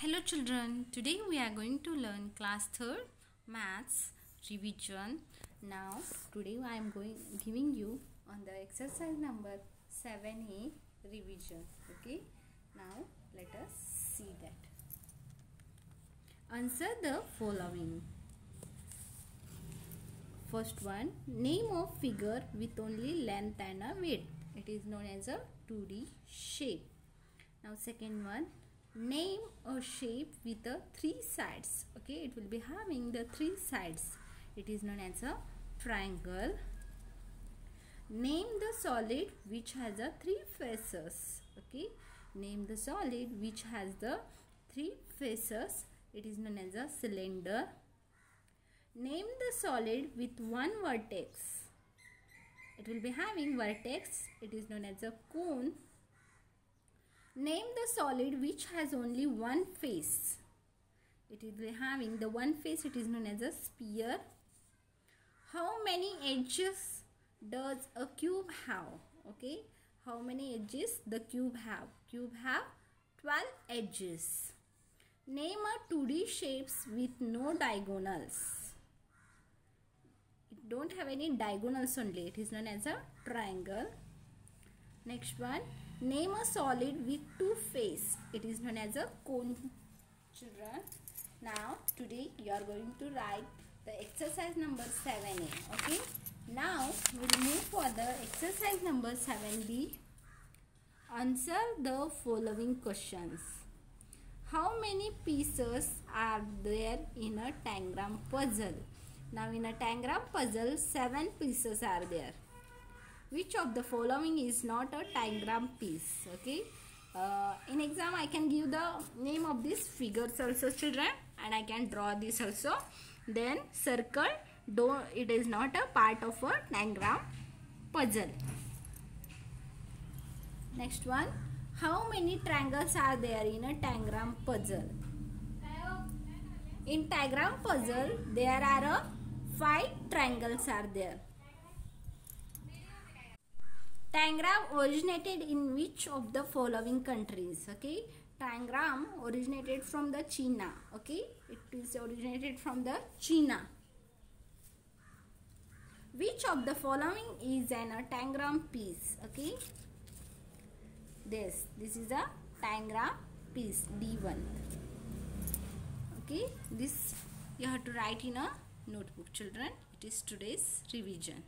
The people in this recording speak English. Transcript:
Hello children, today we are going to learn class 3rd maths revision. Now today I am going giving you on the exercise number 7a revision. Okay, now let us see that. Answer the following. First one, name of figure with only length and a width. It is known as a 2D shape. Now second one, name a shape with the three sides. Okay it will be having the three sides. It is known as a triangle. Name the solid which has a three faces. Okay name the solid which has the three faces. It is known as a cylinder. Name the solid with one vertex. It will be having vertex. It is known as a cone Name the solid which has only one face. It is having the one face it is known as a sphere. How many edges does a cube have? Okay. How many edges the cube have? Cube have 12 edges. Name a 2D shapes with no diagonals. It don't have any diagonals only. It is known as a triangle. Next one. Name a solid with two face. It is known as a cone. Children, now today you are going to write the exercise number 7a. Okay. Now we'll move for the exercise number 7b. Answer the following questions. How many pieces are there in a tangram puzzle? Now in a tangram puzzle, 7 pieces are there which of the following is not a tangram piece okay? Uh, in exam I can give the name of these figures also children and I can draw this also. Then circle do it is not a part of a tangram puzzle. Next one. How many triangles are there in a tangram puzzle? In tangram puzzle there are a five triangles are there Tangram originated in which of the following countries? Okay. Tangram originated from the China. Okay. It is originated from the China. Which of the following is an a tangram piece? Okay. This. This is a tangram piece D1. Okay. This you have to write in a notebook children. It is today's revision.